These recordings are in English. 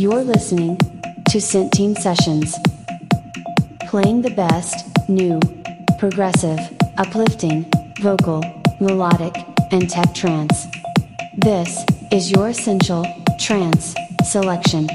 You're listening to Sentien Sessions. Playing the best, new, progressive, uplifting, vocal, melodic, and tech trance. This is your essential trance selection.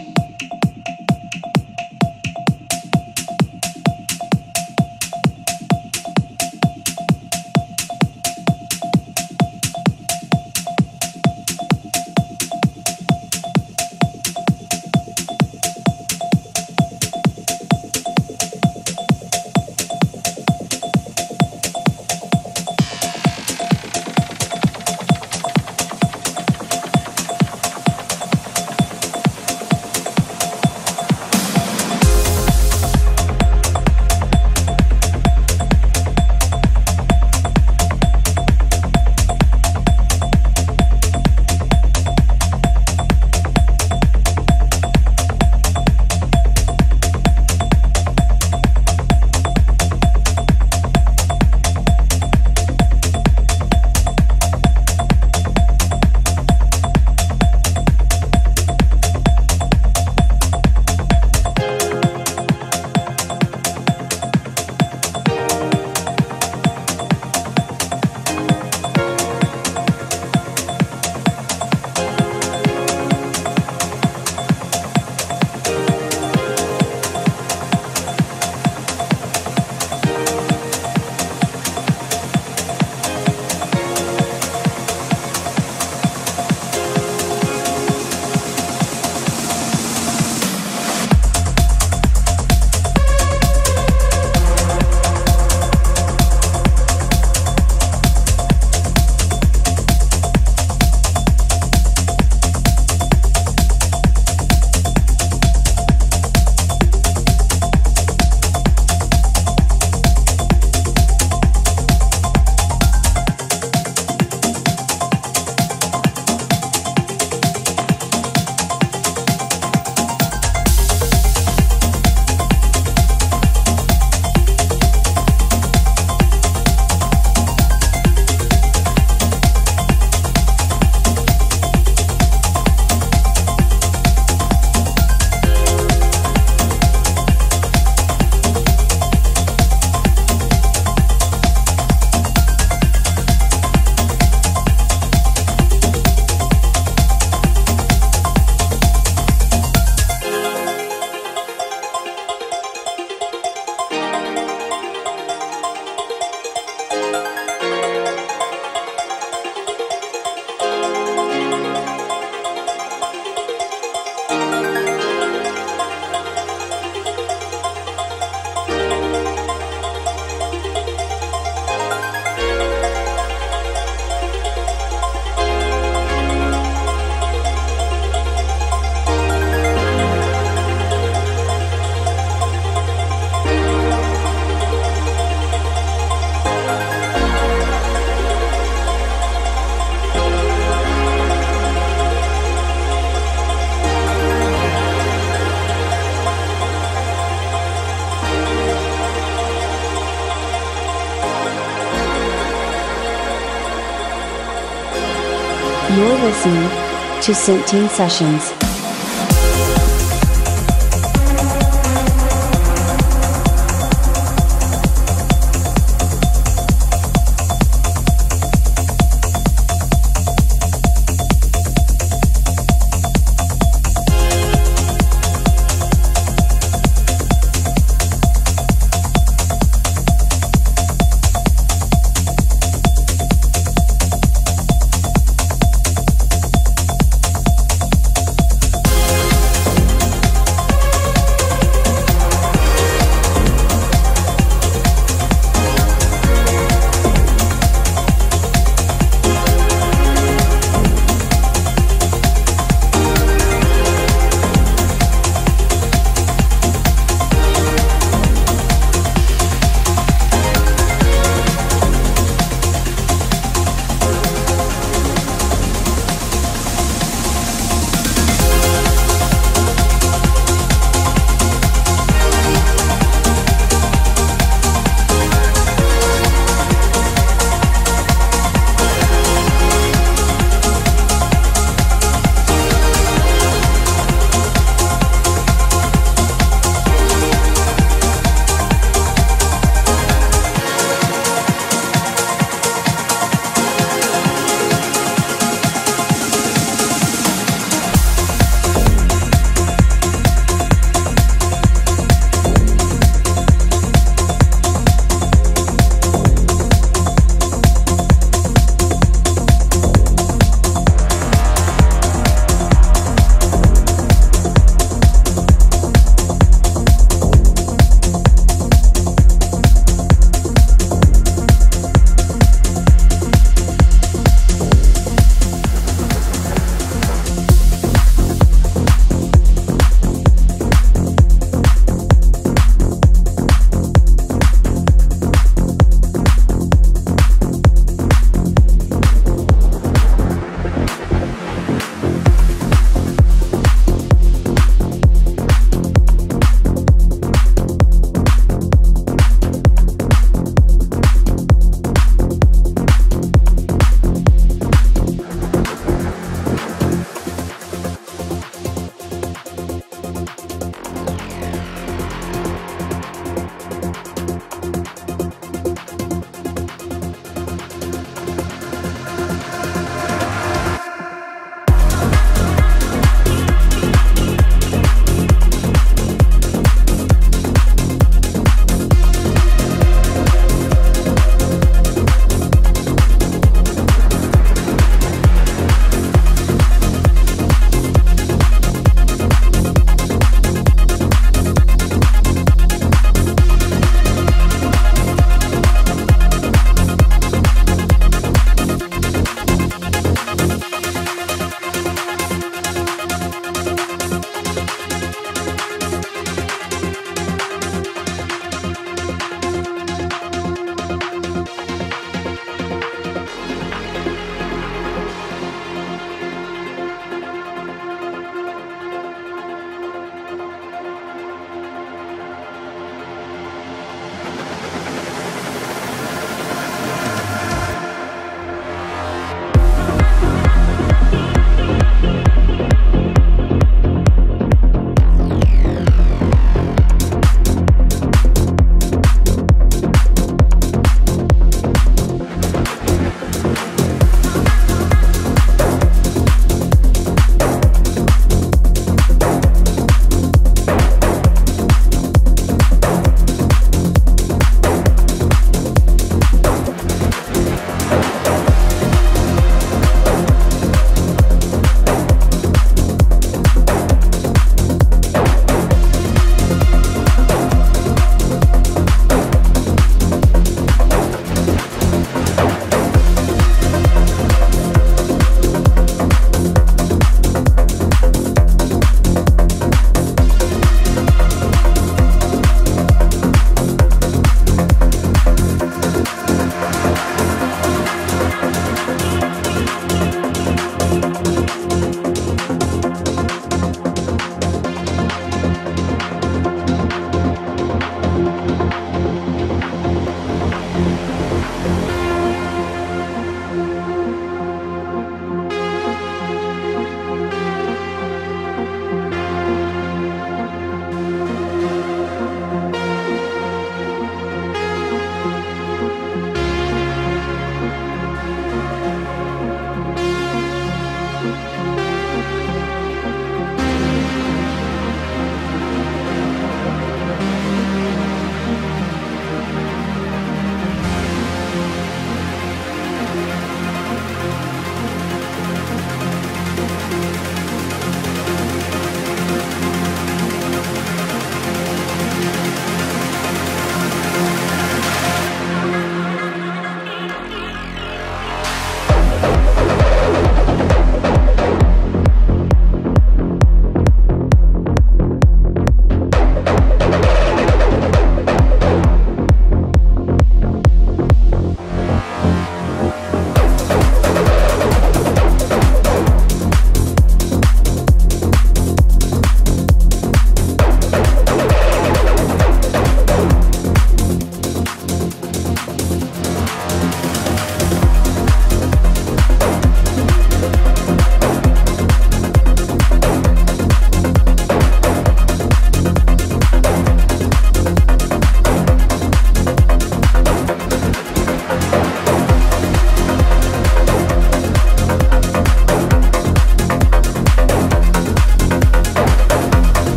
To Sentien Sessions.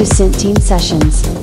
To Sentien Sessions.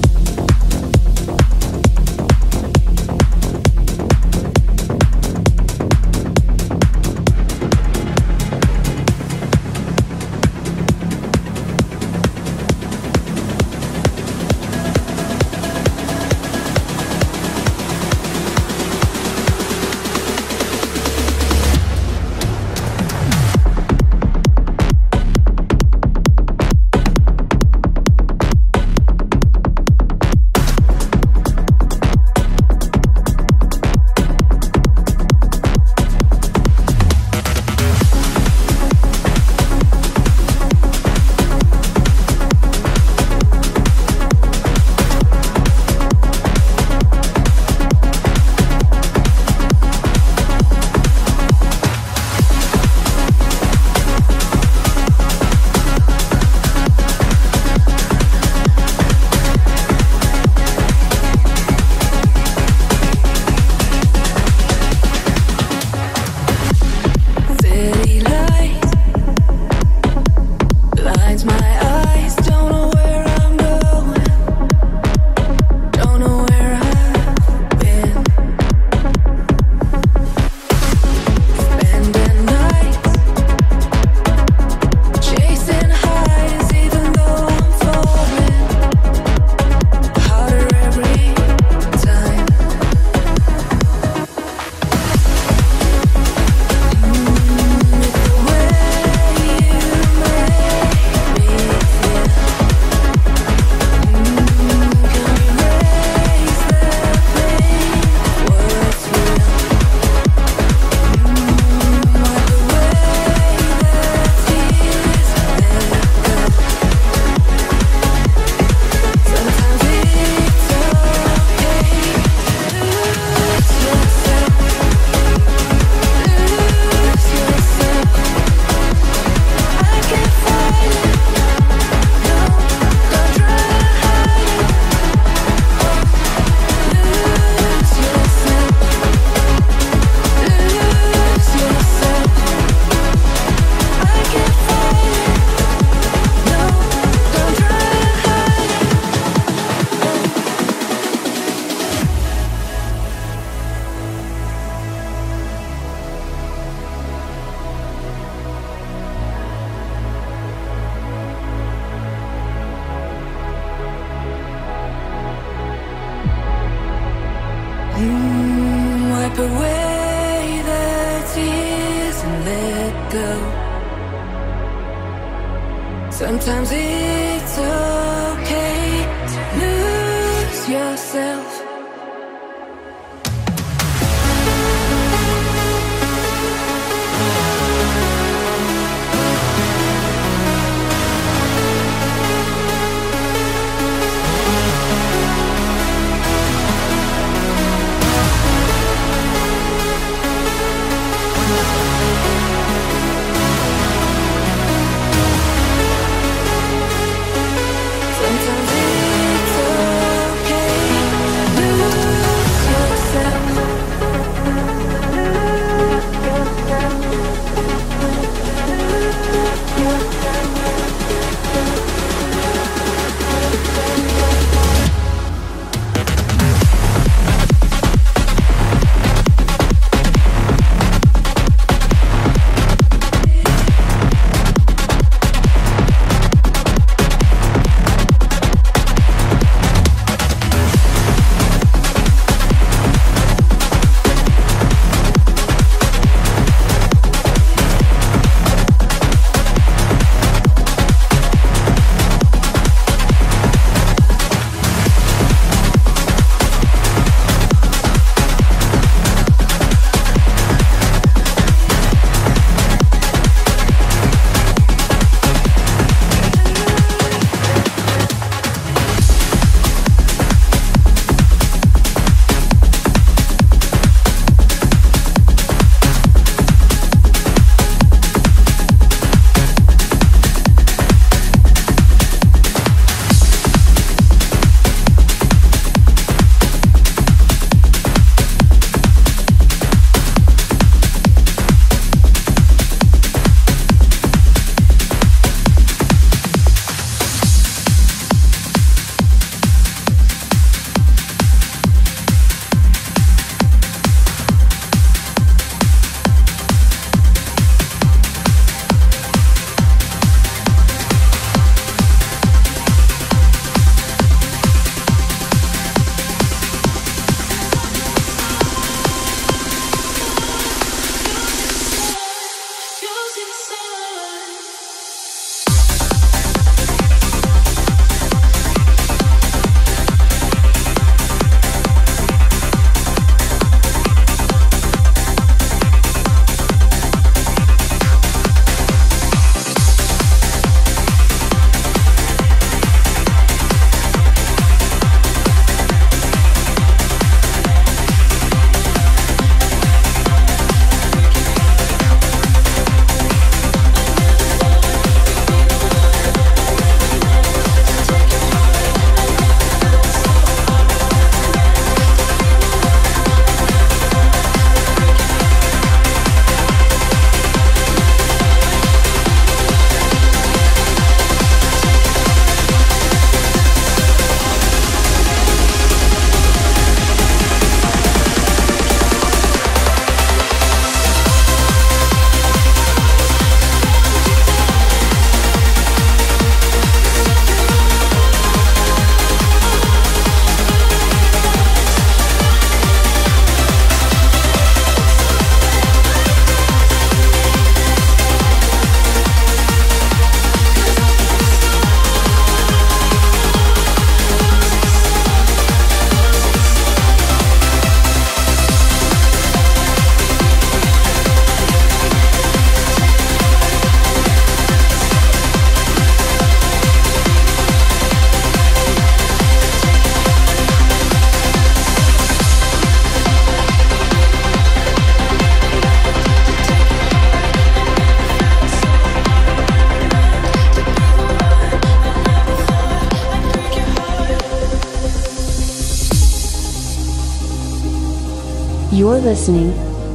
Listening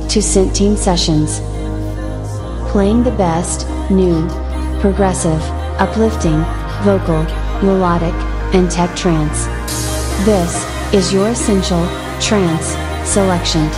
to Sentien Sessions. Playing the best, new, progressive, uplifting, vocal, melodic, and tech trance. This is your essential trance selection.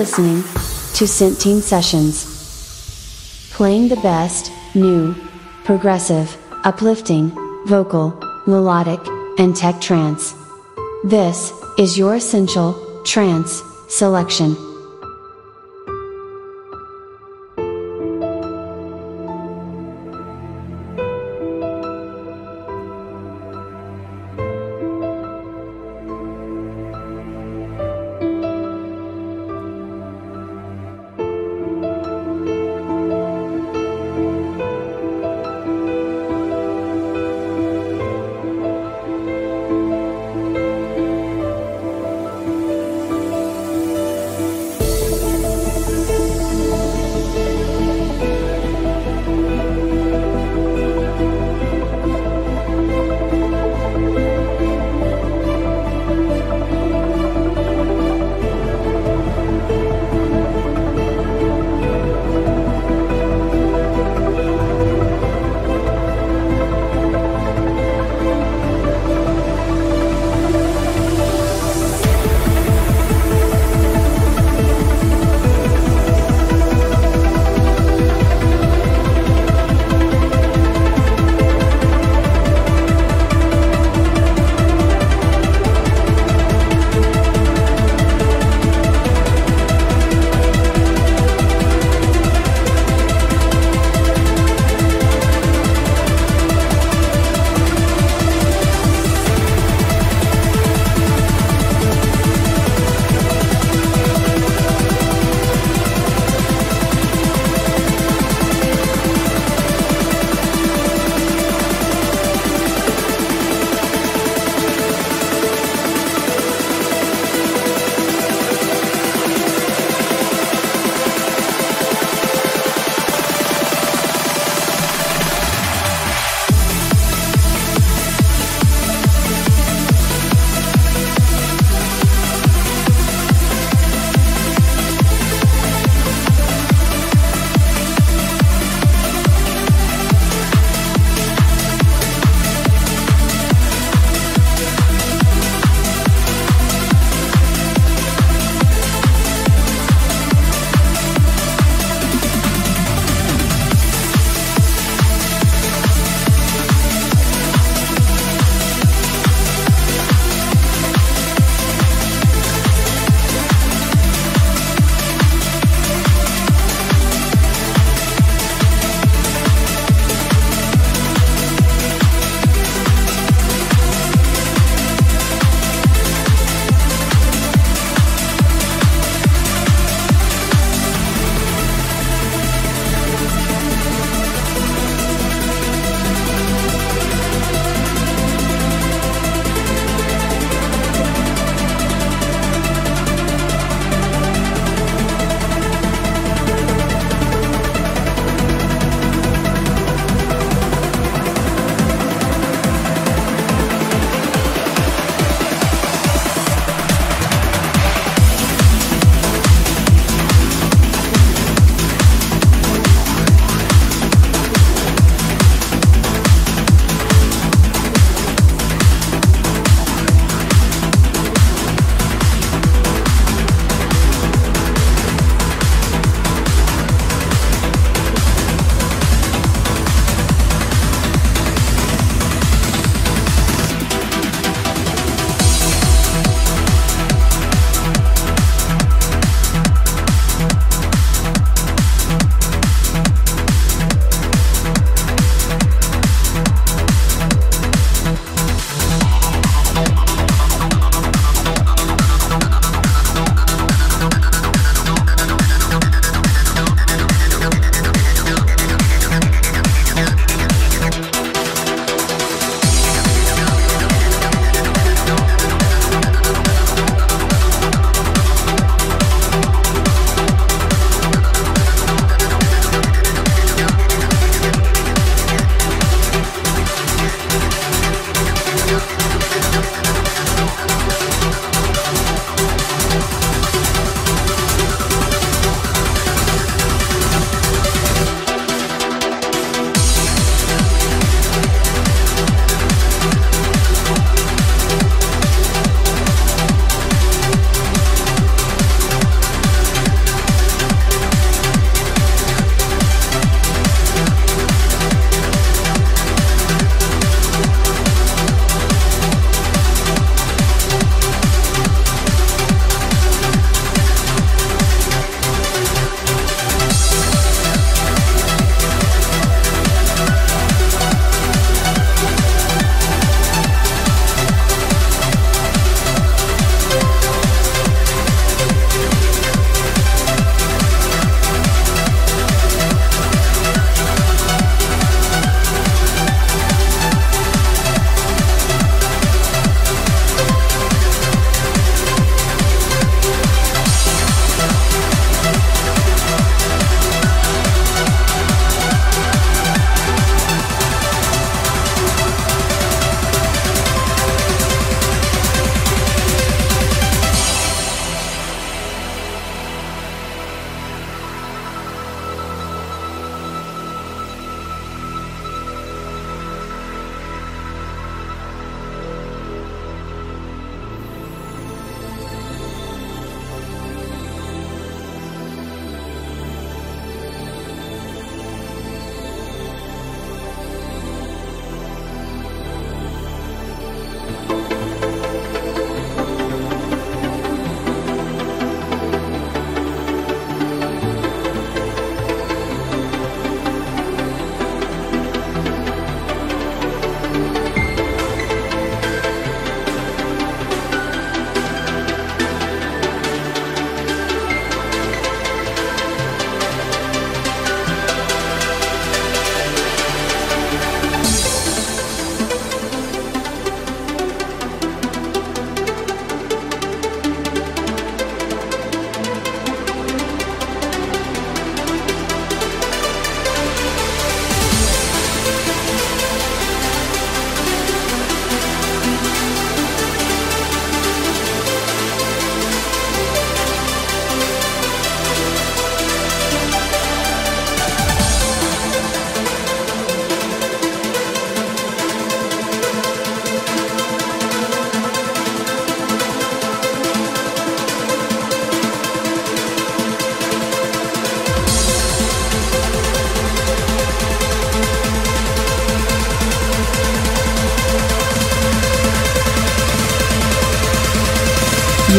Listening to Sentien Sessions. Playing the best, new, progressive, uplifting, vocal, melodic, and tech trance. This is your essential trance selection.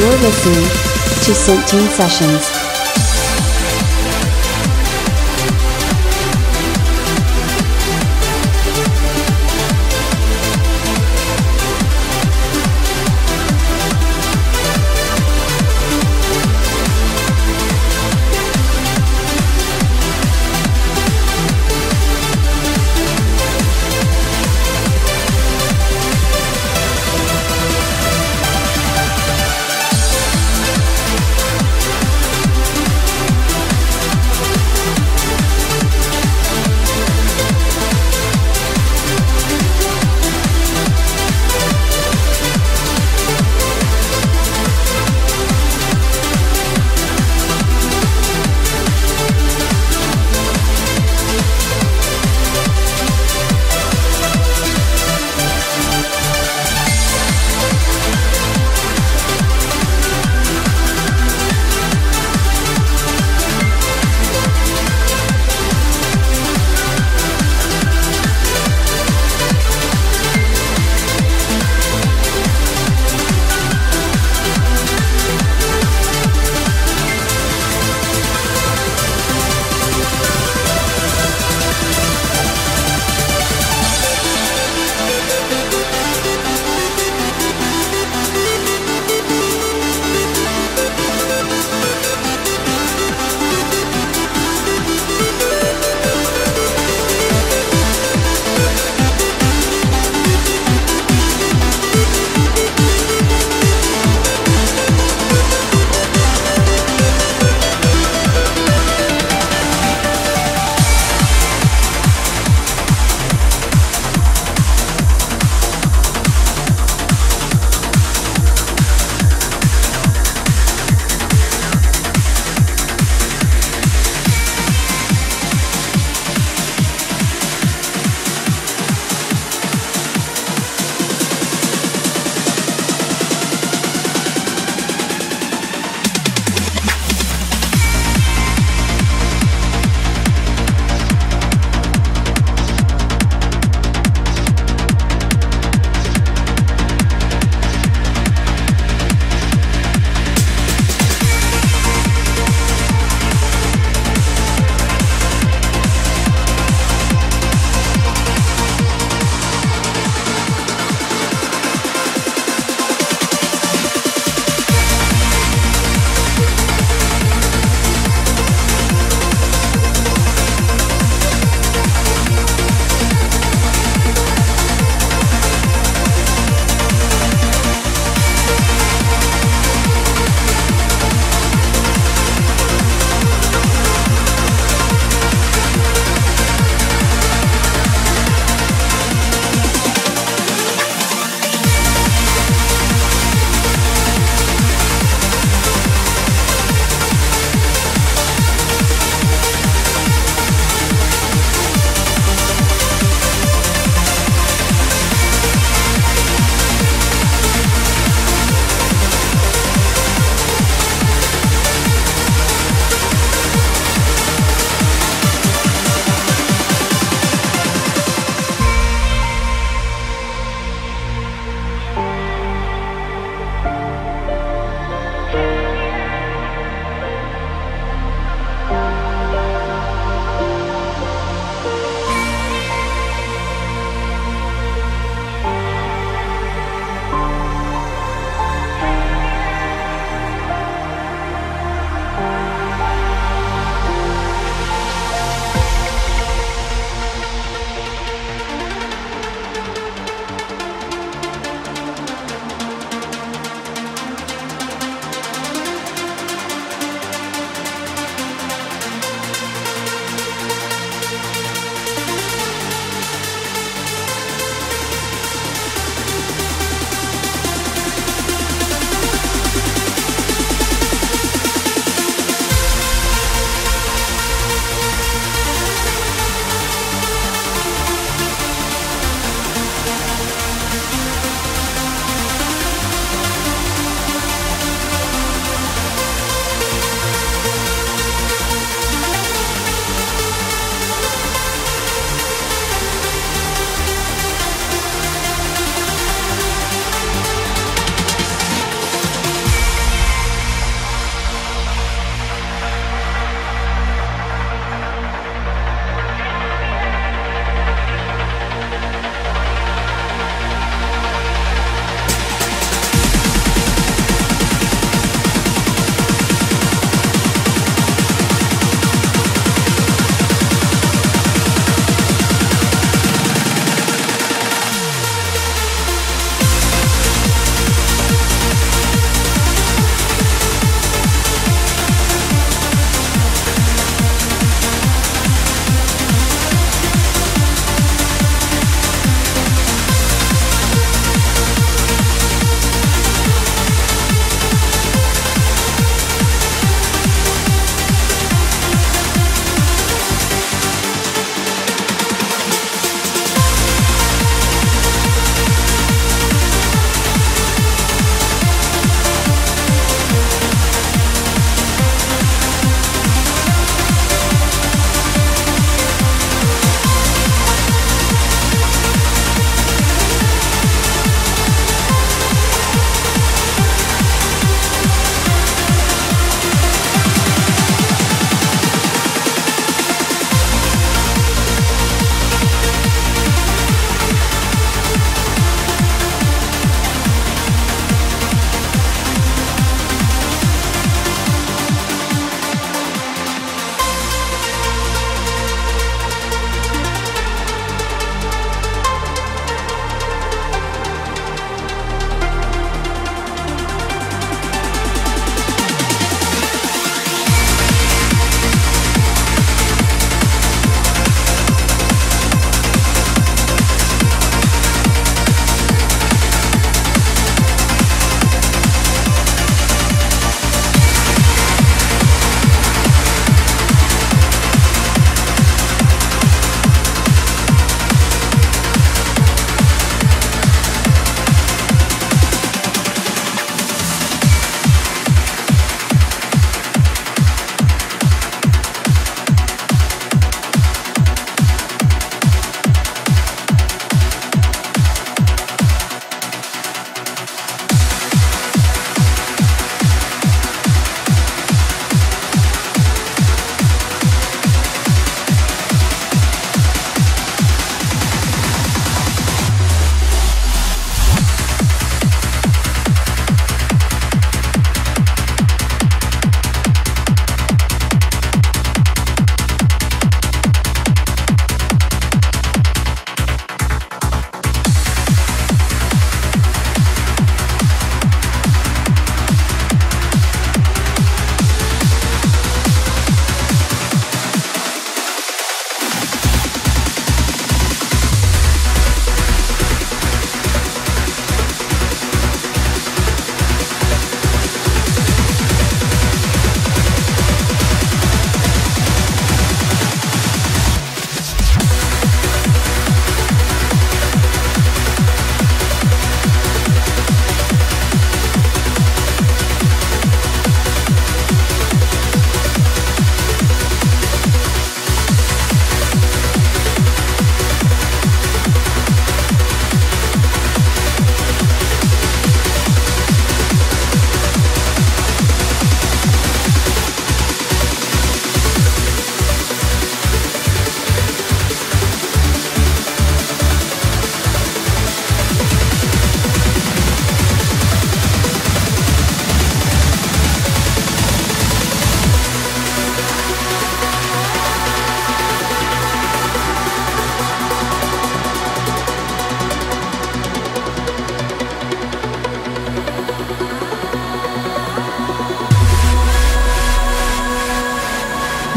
You're listening to Sentien Sessions.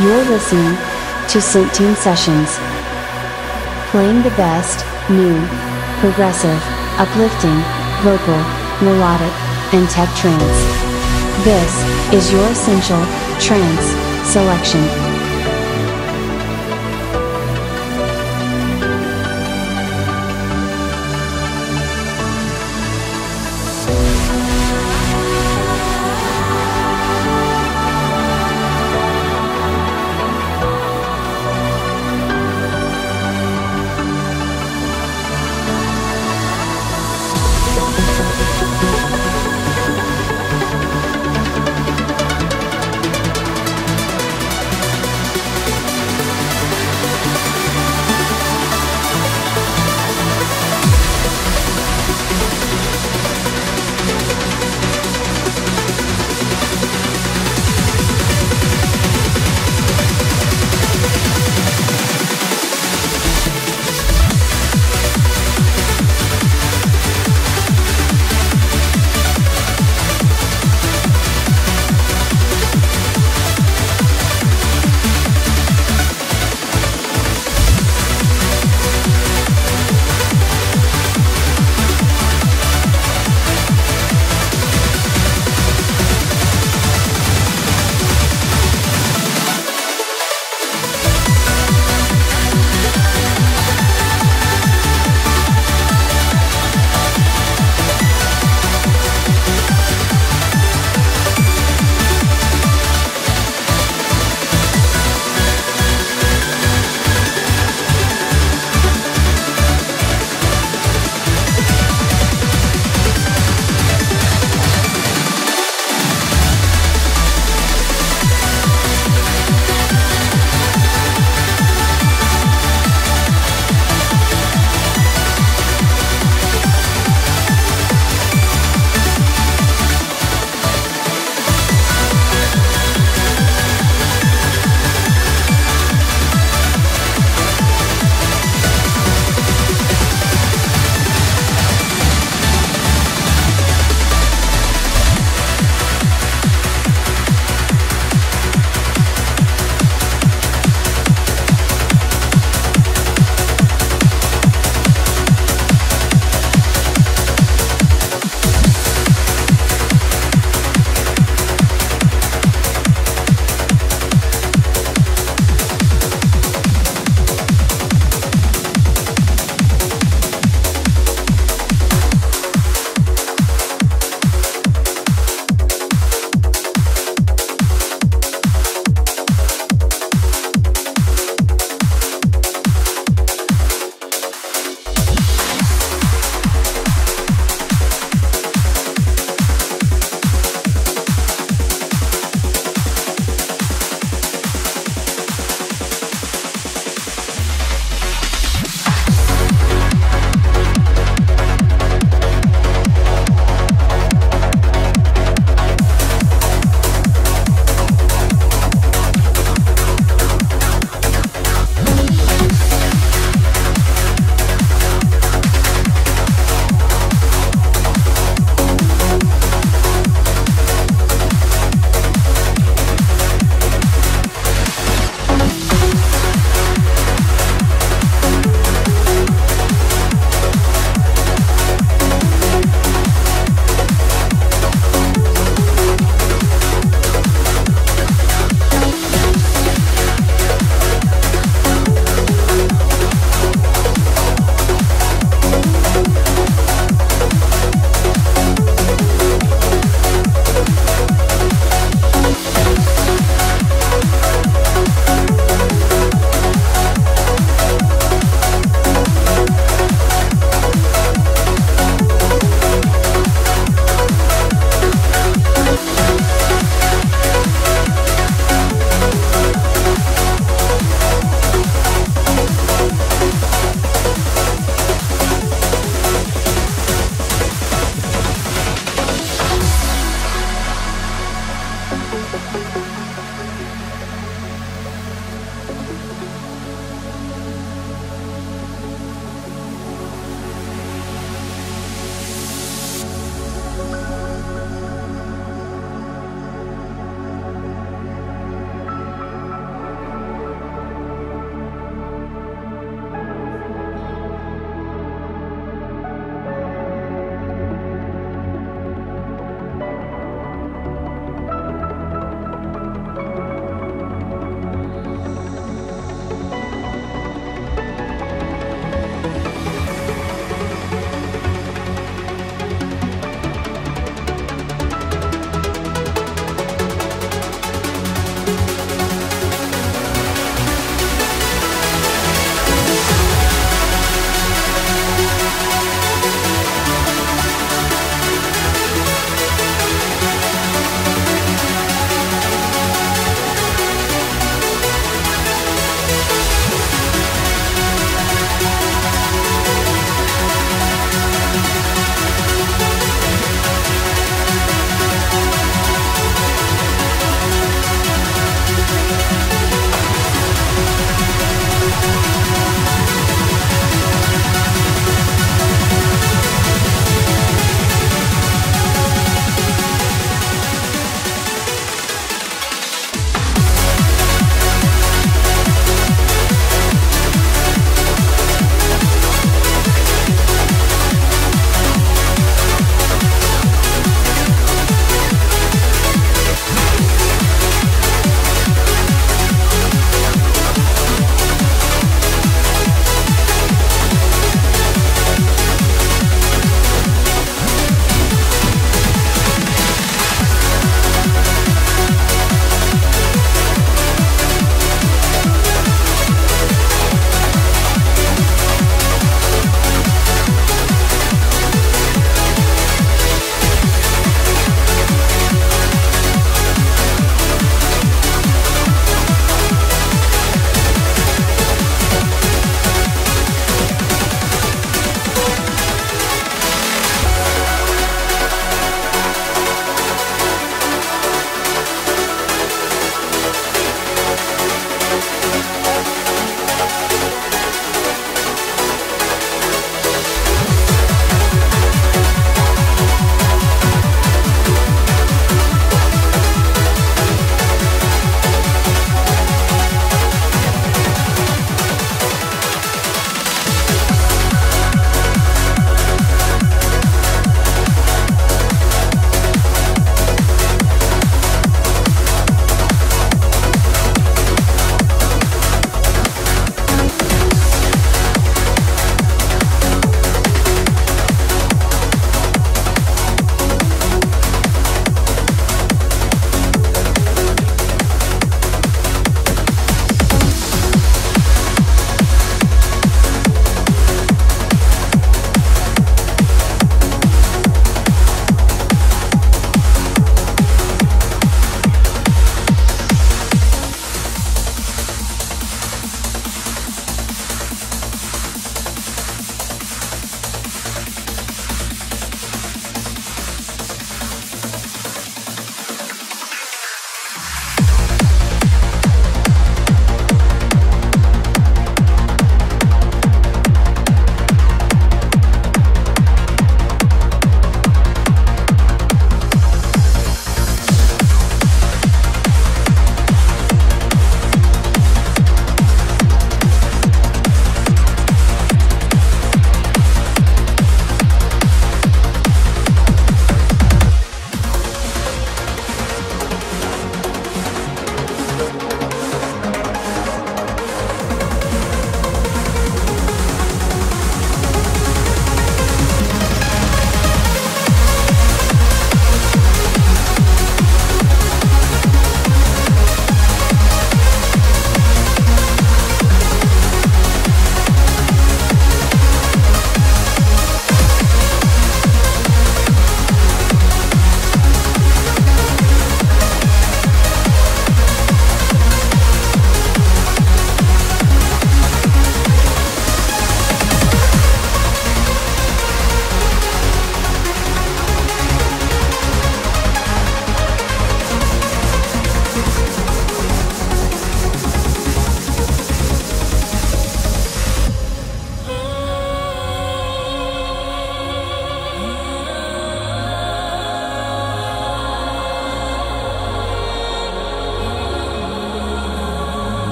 You're listening to Sentien Sessions. Playing the best, new, progressive, uplifting, vocal, melodic, and tech trance. This is your essential trance selection.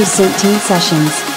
To Sentien Sessions.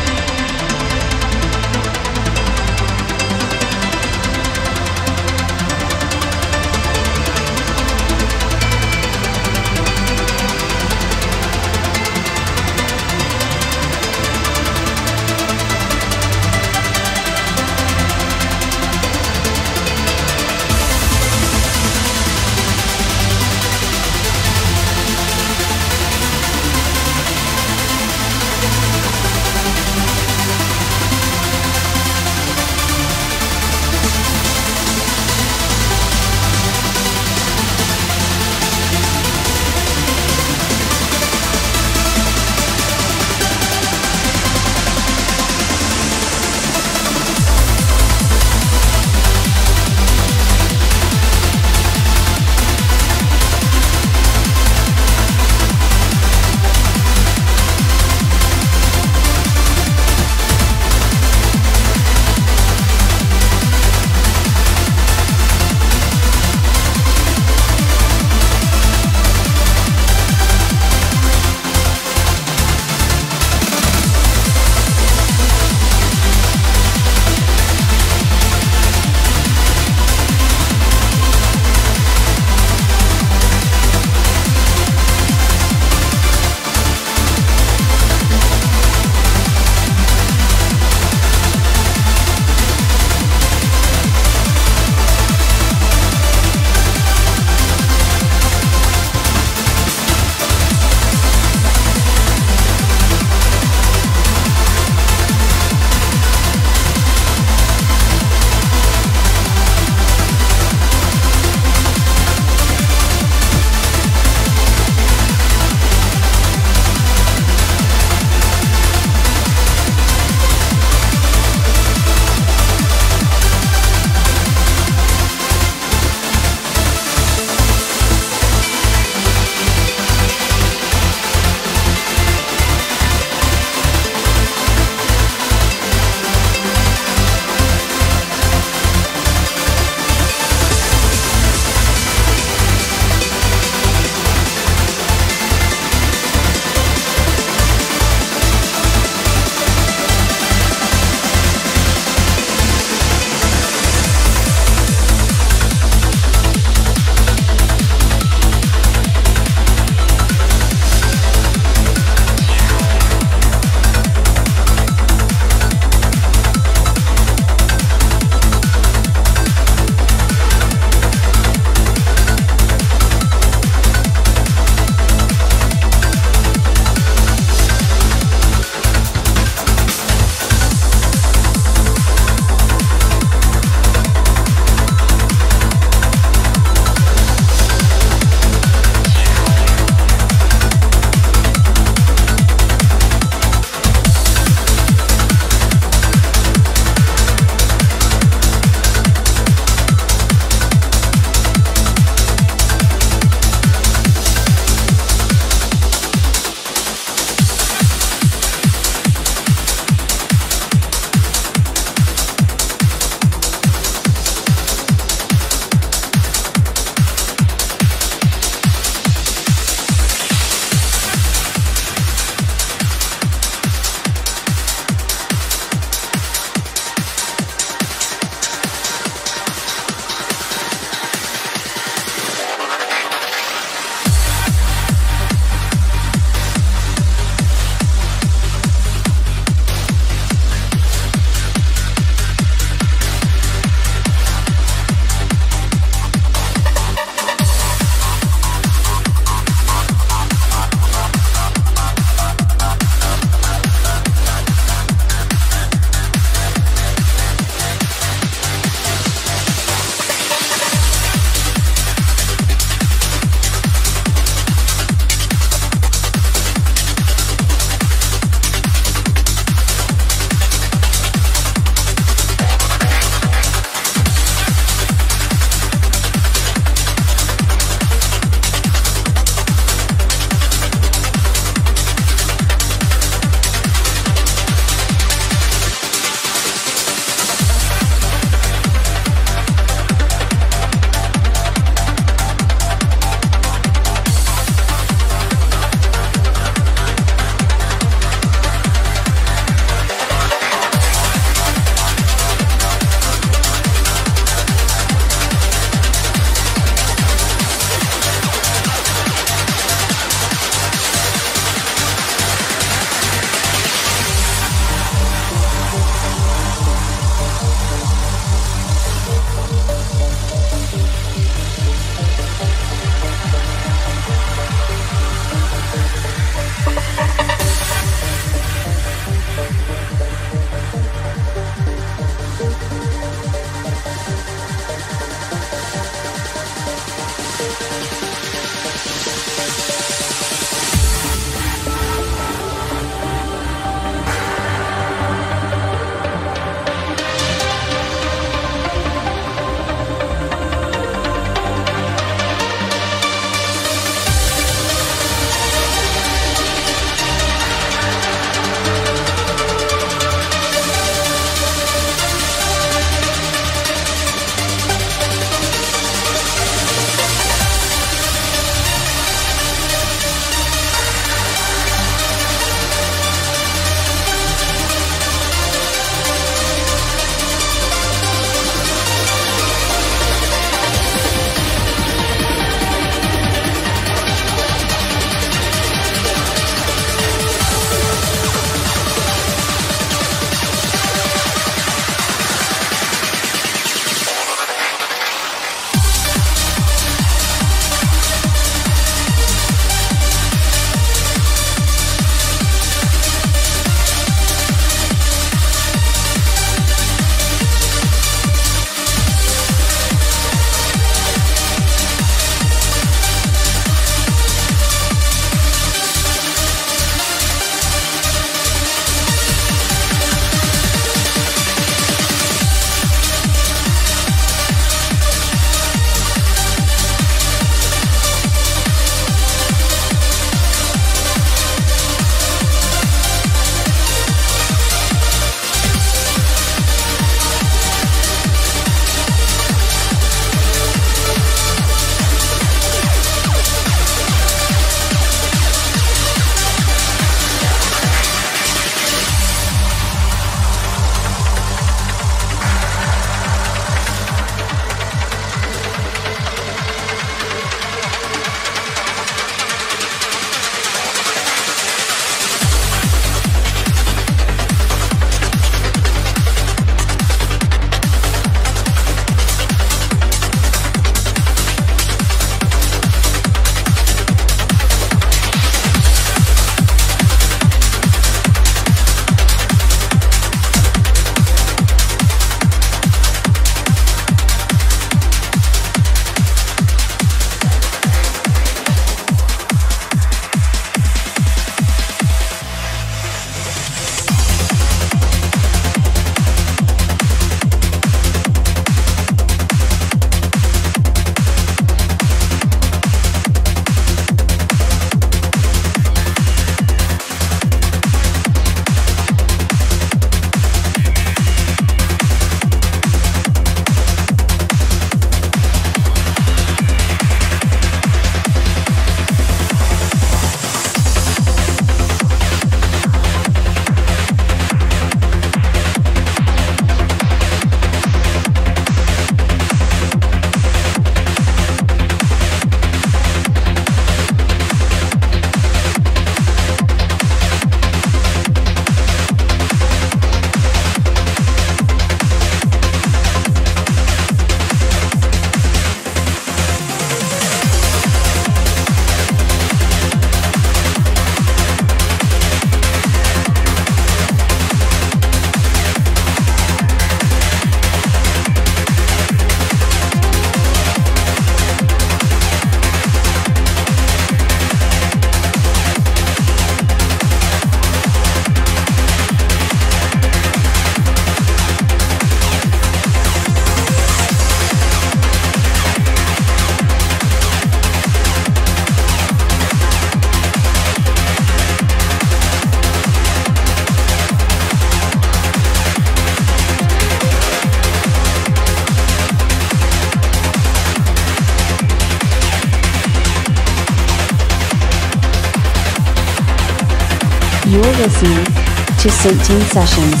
Listening to Sentien Sessions.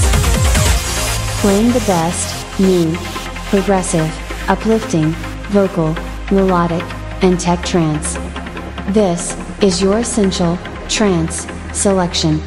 Playing the best, new, progressive, uplifting, vocal, melodic, and tech trance. This is your essential trance selection.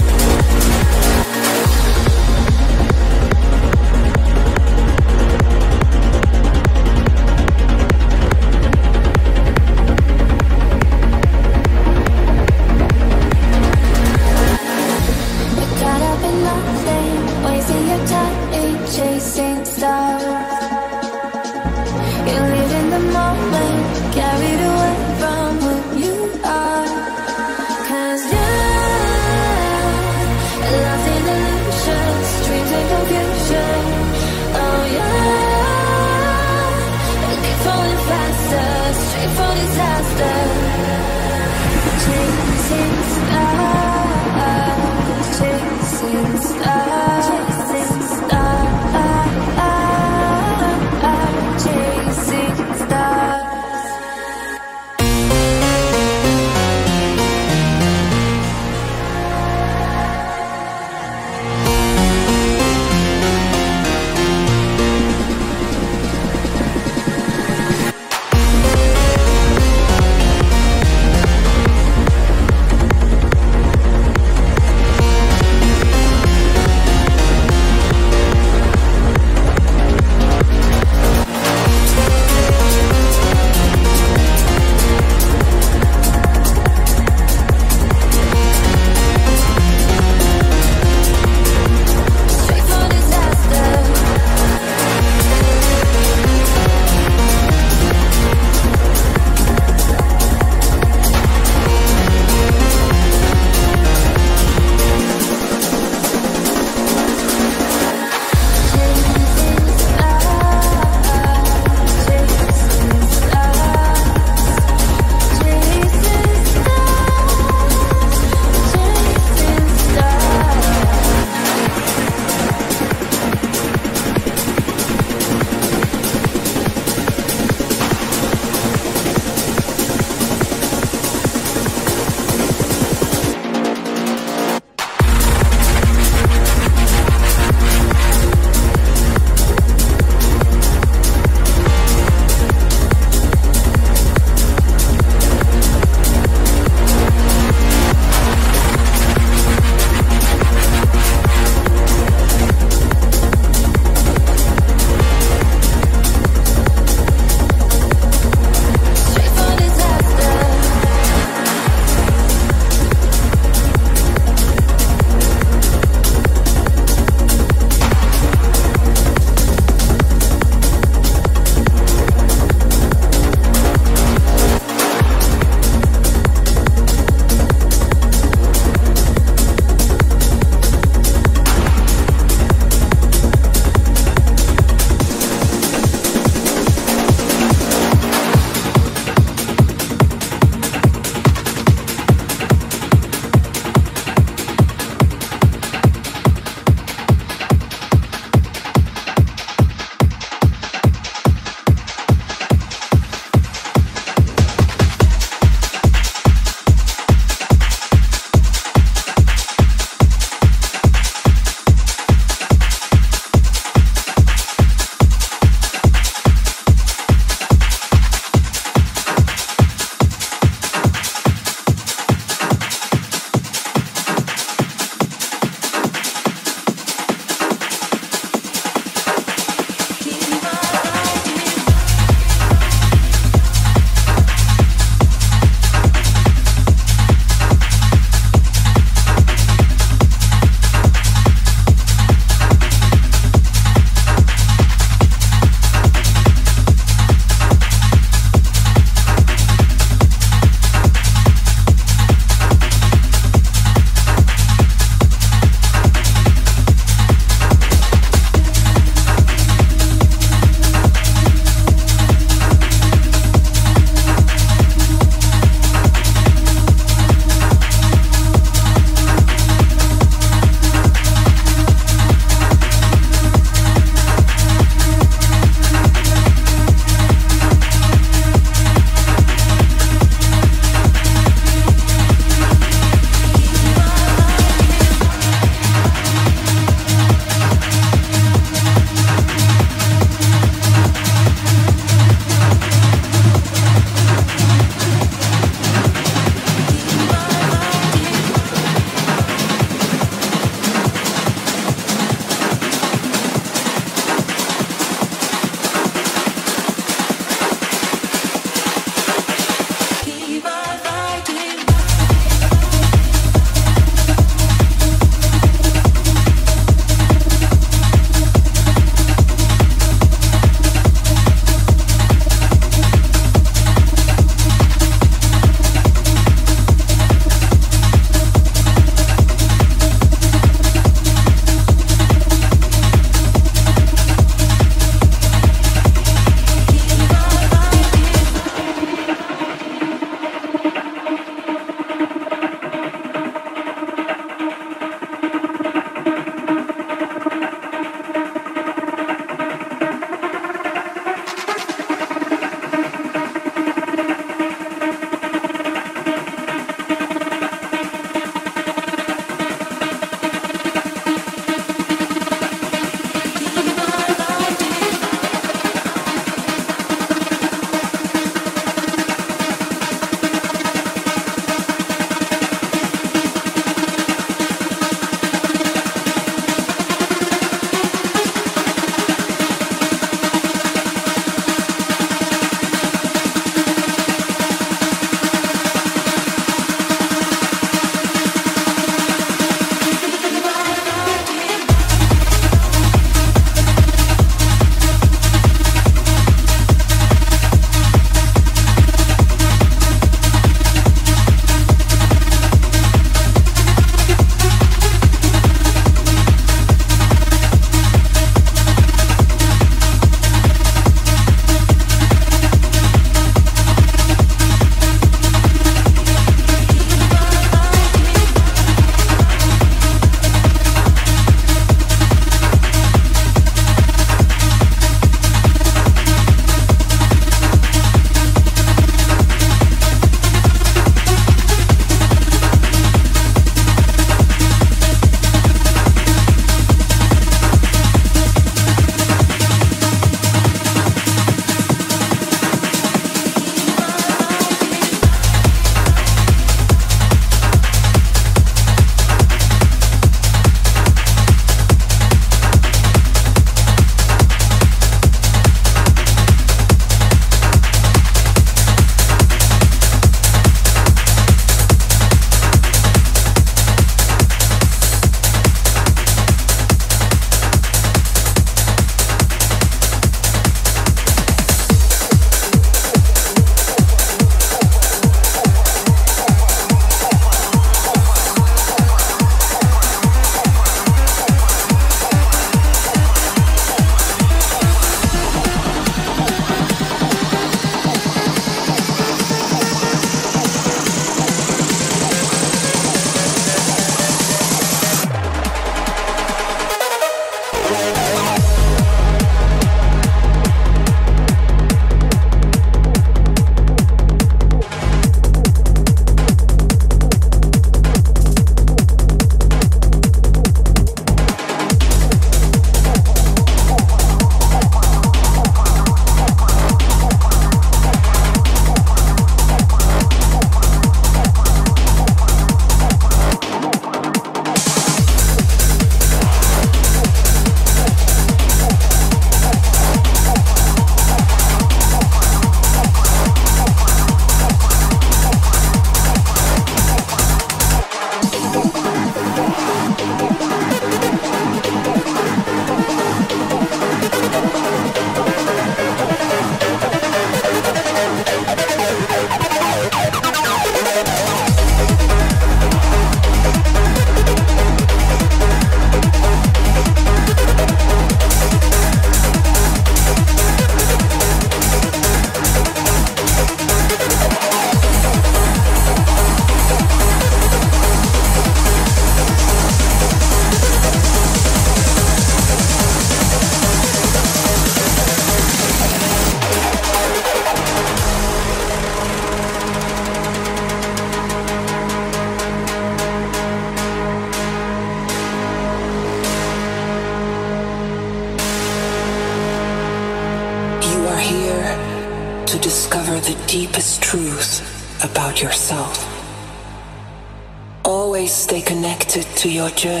To your journey.